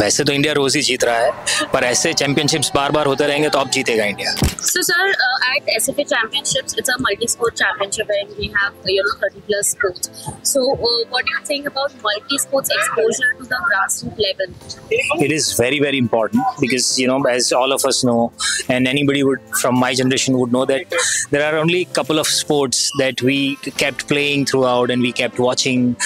वैसे तो इंडिया रोज ही जीत रहा है पर ऐसे चैंपियनशिप्स बार बार होते रहेंगे तो अब जीतेगा India so sir at S F it's a multi sport championship and we have you know thirty plus coach so what you think about multi sports exposure to the grassroot level it is very very important because you know as all of us know and anybody would from my generation would know that there are only couple of sports that we kept playing throughout and we kept watching.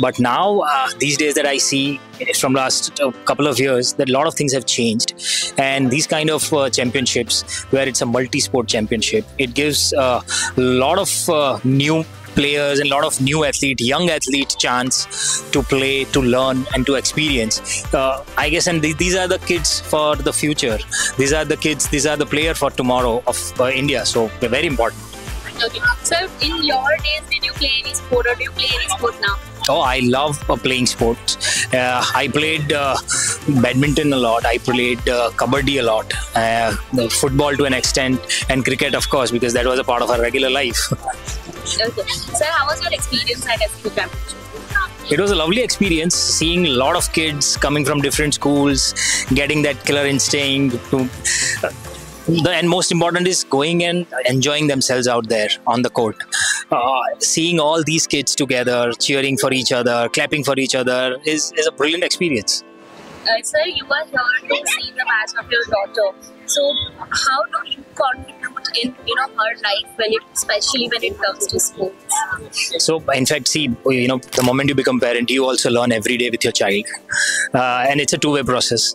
But now uh, these days that i see from last uh, couple of years that a lot of things have changed and these kind of uh, championships where it's a multi-sport championship it gives a lot of uh, new players and a lot of new athlete, young athlete chance to play, to learn, and to experience. Uh, I guess, and th- these are the kids for the future. These are the kids. These are the player for tomorrow of uh, India. So they're very important. Okay. Sir, in your days, did you play any sport or do you play any sport now? Oh, I love uh, playing sports. Uh, I played uh, badminton a lot. I played uh, kabaddi a lot. Uh, football to an extent, and cricket, of course, because that was a part of our regular life. Okay. Sir, how was your experience at SFA Championship? it was a lovely experience seeing a lot of kids coming from different schools getting that killer instinct to the, and most important is going and enjoying themselves out there on the court uh, seeing all these kids together cheering for each other clapping for each other is, is a brilliant experience Uh, sir, you are here to see the match of your daughter. So, how do you contribute in you know her life when it, especially when it comes to sports? So, in fact, see, you know, the moment you become parent, you also learn every day with your child, uh, and it's a two-way process.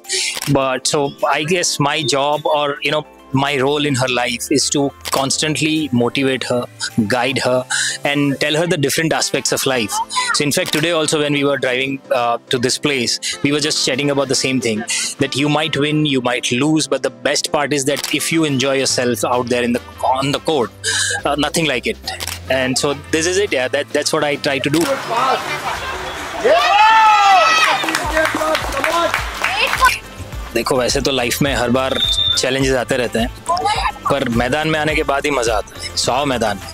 But so, I guess my job, or you know, my role in her life is to constantly motivate her, guide her, and tell her the different aspects of life. So, in fact, today also when we were driving uh, to this place, we were just chatting about the same thing that you might win, you might lose, but the best part is that if you enjoy yourself out there in the on the court, uh, nothing like it. And so this is it. Yeah, that that's what I try to do. देखो, वैसे तो life में हर बार challenges आते रहते हैं, पर मैदान में आने के बाद ही मज़ा आता है, सौ मैदान। में